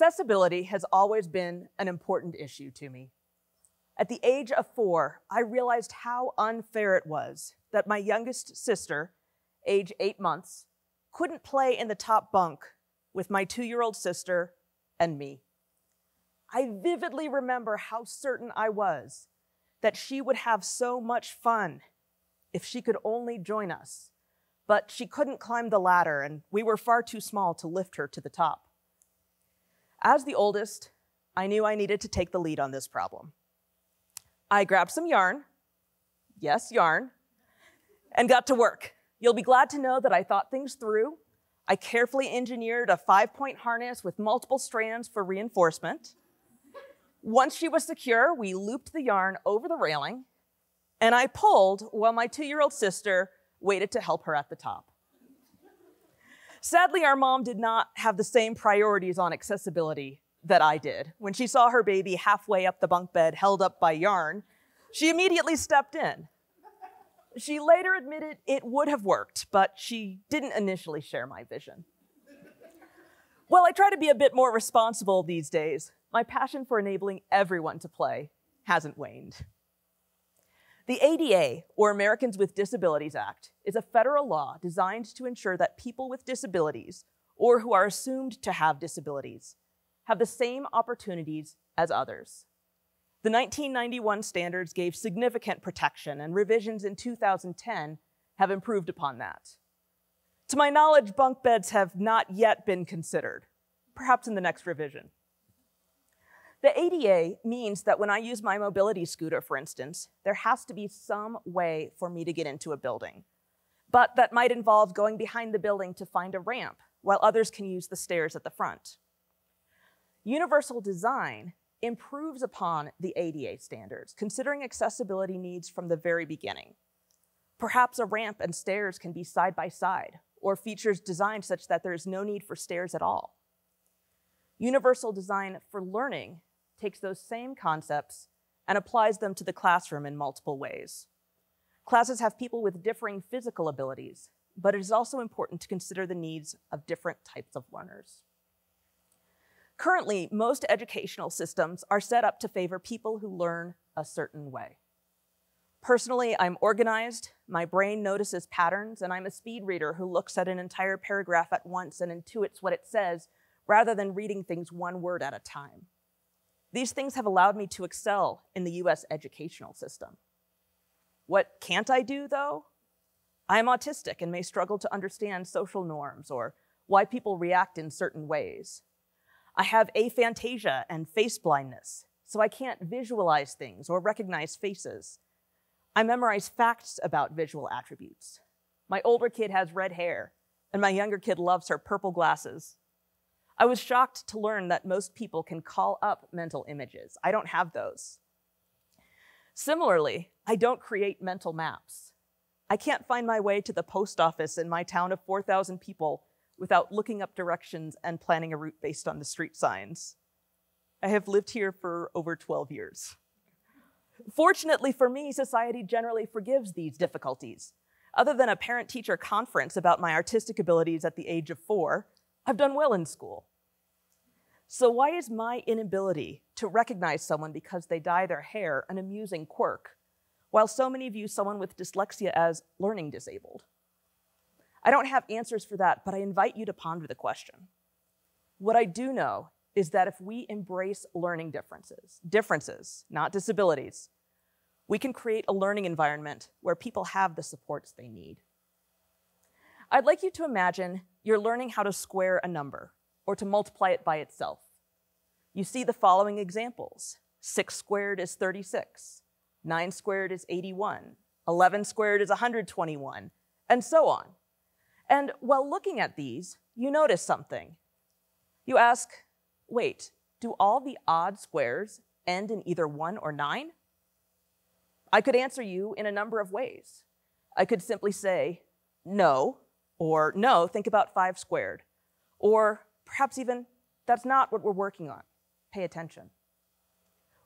Accessibility has always been an important issue to me. At the age of four, I realized how unfair it was that my youngest sister, age eight months, couldn't play in the top bunk with my two year old sister and me. I vividly remember how certain I was that she would have so much fun if she could only join us. But she couldn't climb the ladder, and we were far too small to lift her to the top. As the oldest, I knew I needed to take the lead on this problem. I grabbed some yarn, yes, yarn, and got to work. You'll be glad to know that I thought things through. I carefully engineered a five point harness with multiple strands for reinforcement. Once she was secure, we looped the yarn over the railing, and I pulled while my two year old sister waited to help her at the top. Sadly, our mom did not have the same priorities on accessibility that I did. When she saw her baby halfway up the bunk bed held up by yarn, she immediately stepped in. She later admitted it would have worked, but she didn't initially share my vision. Well, I try to be a bit more responsible these days. My passion for enabling everyone to play hasn't waned. The ADA, or Americans with Disabilities Act, is a federal law designed to ensure that people with disabilities, or who are assumed to have disabilities, have the same opportunities as others. The 1991 standards gave significant protection, and revisions in 2010 have improved upon that. To my knowledge, bunk beds have not yet been considered, perhaps in the next revision. The ADA means that when I use my mobility scooter, for instance, there has to be some way for me to get into a building. But that might involve going behind the building to find a ramp, while others can use the stairs at the front. Universal design improves upon the ADA standards, considering accessibility needs from the very beginning. Perhaps a ramp and stairs can be side by side, or features designed such that there is no need for stairs at all. Universal design for learning takes those same concepts and applies them to the classroom in multiple ways. Classes have people with differing physical abilities, but it is also important to consider the needs of different types of learners. Currently, most educational systems are set up to favor people who learn a certain way. Personally, I'm organized, my brain notices patterns, and I'm a speed reader who looks at an entire paragraph at once and intuits what it says rather than reading things one word at a time. These things have allowed me to excel in the US educational system. What can't I do, though? I am autistic and may struggle to understand social norms or why people react in certain ways. I have aphantasia and face blindness, so I can't visualize things or recognize faces. I memorize facts about visual attributes. My older kid has red hair, and my younger kid loves her purple glasses. I was shocked to learn that most people can call up mental images. I don't have those. Similarly, I don't create mental maps. I can't find my way to the post office in my town of 4,000 people without looking up directions and planning a route based on the street signs. I have lived here for over 12 years. Fortunately for me, society generally forgives these difficulties. Other than a parent teacher conference about my artistic abilities at the age of four, I've done well in school. So, why is my inability to recognize someone because they dye their hair an amusing quirk, while so many view someone with dyslexia as learning disabled? I don't have answers for that, but I invite you to ponder the question. What I do know is that if we embrace learning differences, differences, not disabilities, we can create a learning environment where people have the supports they need. I'd like you to imagine you're learning how to square a number or to multiply it by itself. You see the following examples. 6 squared is 36, 9 squared is 81, 11 squared is 121, and so on. And while looking at these, you notice something. You ask, wait, do all the odd squares end in either 1 or 9? I could answer you in a number of ways. I could simply say, no, or no, think about 5 squared, or Perhaps even that's not what we're working on. Pay attention.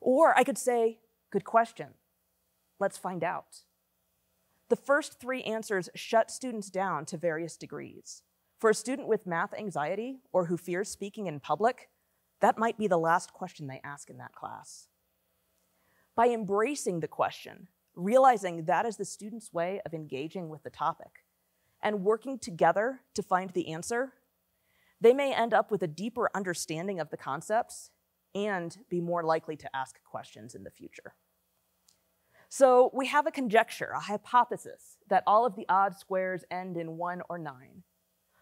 Or I could say, good question. Let's find out. The first three answers shut students down to various degrees. For a student with math anxiety or who fears speaking in public, that might be the last question they ask in that class. By embracing the question, realizing that is the student's way of engaging with the topic, and working together to find the answer, they may end up with a deeper understanding of the concepts and be more likely to ask questions in the future. So we have a conjecture, a hypothesis, that all of the odd squares end in one or nine.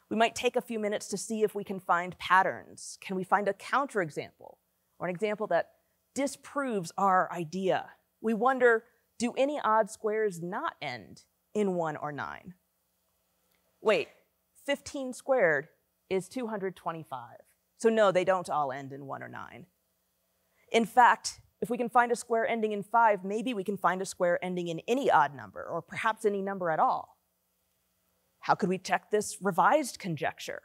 We might take a few minutes to see if we can find patterns. Can we find a counterexample or an example that disproves our idea? We wonder, do any odd squares not end in one or nine? Wait, 15 squared is 225. So no, they don't all end in one or nine. In fact, if we can find a square ending in five, maybe we can find a square ending in any odd number, or perhaps any number at all. How could we check this revised conjecture?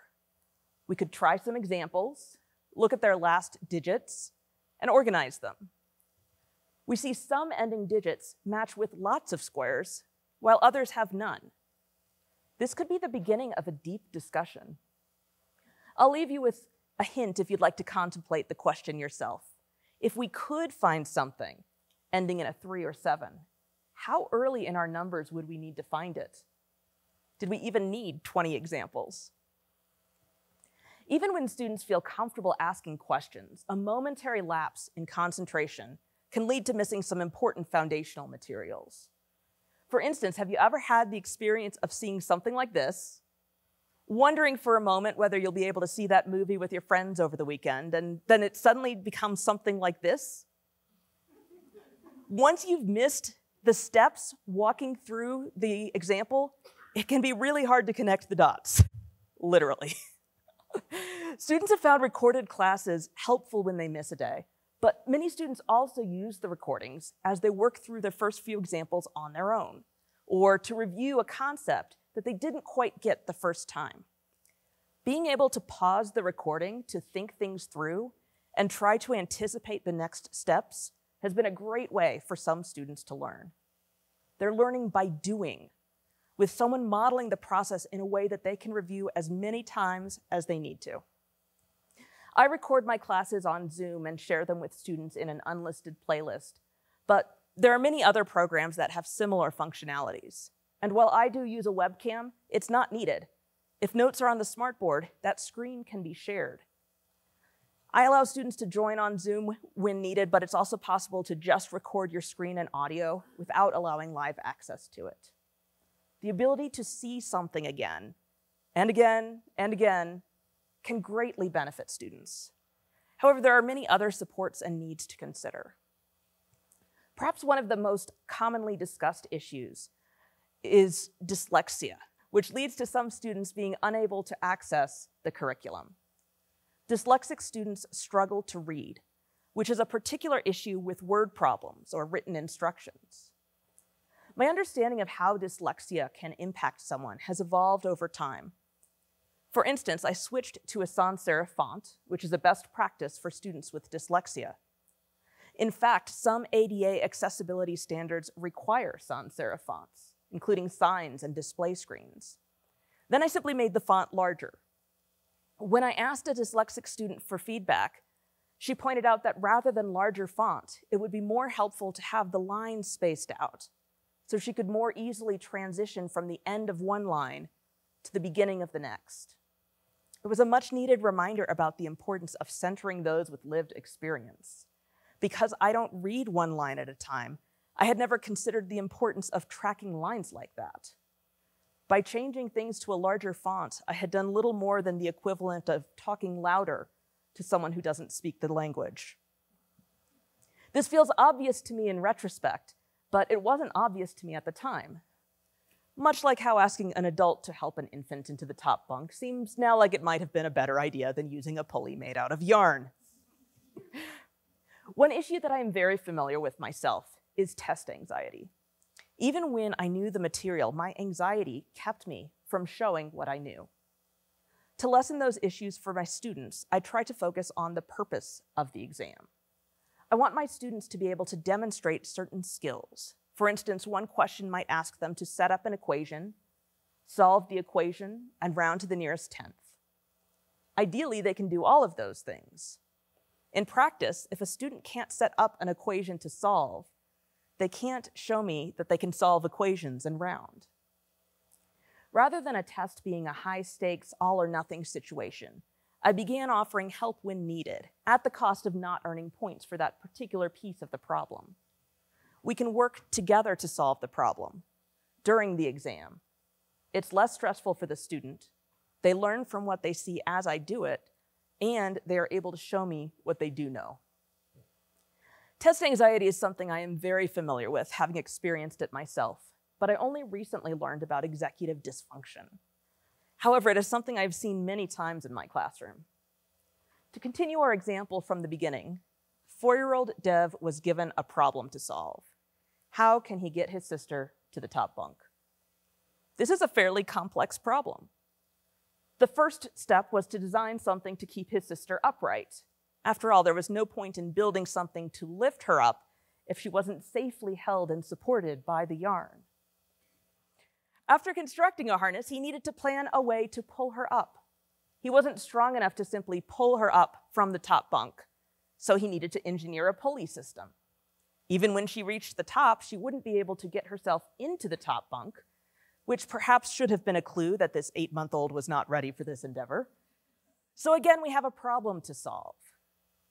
We could try some examples, look at their last digits, and organize them. We see some ending digits match with lots of squares, while others have none. This could be the beginning of a deep discussion. I'll leave you with a hint if you'd like to contemplate the question yourself. If we could find something ending in a three or seven, how early in our numbers would we need to find it? Did we even need 20 examples? Even when students feel comfortable asking questions, a momentary lapse in concentration can lead to missing some important foundational materials. For instance, have you ever had the experience of seeing something like this, wondering for a moment whether you'll be able to see that movie with your friends over the weekend, and then it suddenly becomes something like this. Once you've missed the steps walking through the example, it can be really hard to connect the dots, literally. students have found recorded classes helpful when they miss a day, but many students also use the recordings as they work through their first few examples on their own, or to review a concept that they didn't quite get the first time. Being able to pause the recording to think things through and try to anticipate the next steps has been a great way for some students to learn. They're learning by doing, with someone modeling the process in a way that they can review as many times as they need to. I record my classes on Zoom and share them with students in an unlisted playlist, but there are many other programs that have similar functionalities. And while I do use a webcam, it's not needed. If notes are on the smartboard, that screen can be shared. I allow students to join on Zoom when needed, but it's also possible to just record your screen and audio without allowing live access to it. The ability to see something again, and again, and again, can greatly benefit students. However, there are many other supports and needs to consider. Perhaps one of the most commonly discussed issues is dyslexia, which leads to some students being unable to access the curriculum. Dyslexic students struggle to read, which is a particular issue with word problems or written instructions. My understanding of how dyslexia can impact someone has evolved over time. For instance, I switched to a sans serif font, which is a best practice for students with dyslexia. In fact, some ADA accessibility standards require sans serif fonts including signs and display screens. Then I simply made the font larger. When I asked a dyslexic student for feedback, she pointed out that rather than larger font, it would be more helpful to have the lines spaced out so she could more easily transition from the end of one line to the beginning of the next. It was a much needed reminder about the importance of centering those with lived experience. Because I don't read one line at a time, I had never considered the importance of tracking lines like that. By changing things to a larger font, I had done little more than the equivalent of talking louder to someone who doesn't speak the language. This feels obvious to me in retrospect, but it wasn't obvious to me at the time. Much like how asking an adult to help an infant into the top bunk seems now like it might have been a better idea than using a pulley made out of yarn. One issue that I am very familiar with myself is test anxiety. Even when I knew the material, my anxiety kept me from showing what I knew. To lessen those issues for my students, I try to focus on the purpose of the exam. I want my students to be able to demonstrate certain skills. For instance, one question might ask them to set up an equation, solve the equation, and round to the nearest tenth. Ideally, they can do all of those things. In practice, if a student can't set up an equation to solve, they can't show me that they can solve equations in round. Rather than a test being a high stakes, all or nothing situation, I began offering help when needed, at the cost of not earning points for that particular piece of the problem. We can work together to solve the problem during the exam. It's less stressful for the student. They learn from what they see as I do it, and they are able to show me what they do know. Test anxiety is something I am very familiar with, having experienced it myself, but I only recently learned about executive dysfunction. However, it is something I've seen many times in my classroom. To continue our example from the beginning, four-year-old Dev was given a problem to solve. How can he get his sister to the top bunk? This is a fairly complex problem. The first step was to design something to keep his sister upright, after all, there was no point in building something to lift her up if she wasn't safely held and supported by the yarn. After constructing a harness, he needed to plan a way to pull her up. He wasn't strong enough to simply pull her up from the top bunk, so he needed to engineer a pulley system. Even when she reached the top, she wouldn't be able to get herself into the top bunk, which perhaps should have been a clue that this eight month old was not ready for this endeavor. So again, we have a problem to solve.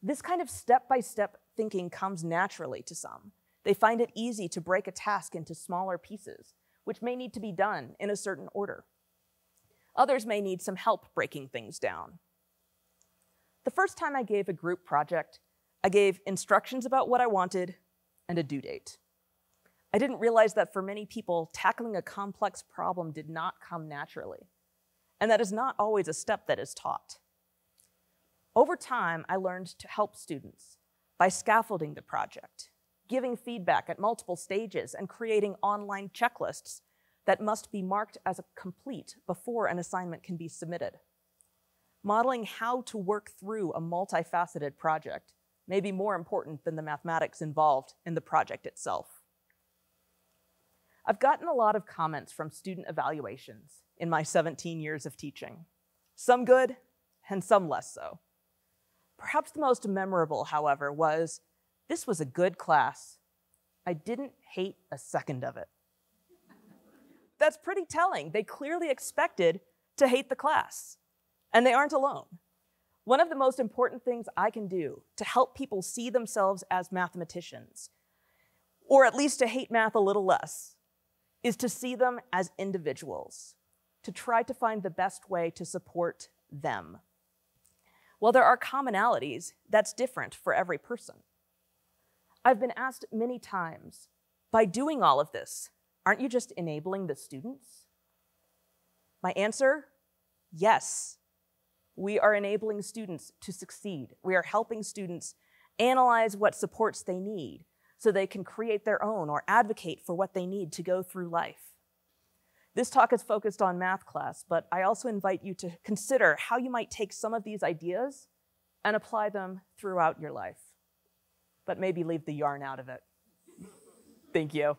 This kind of step by step thinking comes naturally to some. They find it easy to break a task into smaller pieces, which may need to be done in a certain order. Others may need some help breaking things down. The first time I gave a group project, I gave instructions about what I wanted and a due date. I didn't realize that for many people, tackling a complex problem did not come naturally, and that is not always a step that is taught. Over time, I learned to help students by scaffolding the project, giving feedback at multiple stages, and creating online checklists that must be marked as complete before an assignment can be submitted. Modeling how to work through a multifaceted project may be more important than the mathematics involved in the project itself. I've gotten a lot of comments from student evaluations in my 17 years of teaching, some good and some less so. Perhaps the most memorable, however, was this was a good class. I didn't hate a second of it. That's pretty telling. They clearly expected to hate the class, and they aren't alone. One of the most important things I can do to help people see themselves as mathematicians, or at least to hate math a little less, is to see them as individuals, to try to find the best way to support them. While there are commonalities, that's different for every person. I've been asked many times, by doing all of this, aren't you just enabling the students? My answer, yes. We are enabling students to succeed. We are helping students analyze what supports they need so they can create their own or advocate for what they need to go through life. This talk is focused on math class, but I also invite you to consider how you might take some of these ideas and apply them throughout your life. But maybe leave the yarn out of it. Thank you.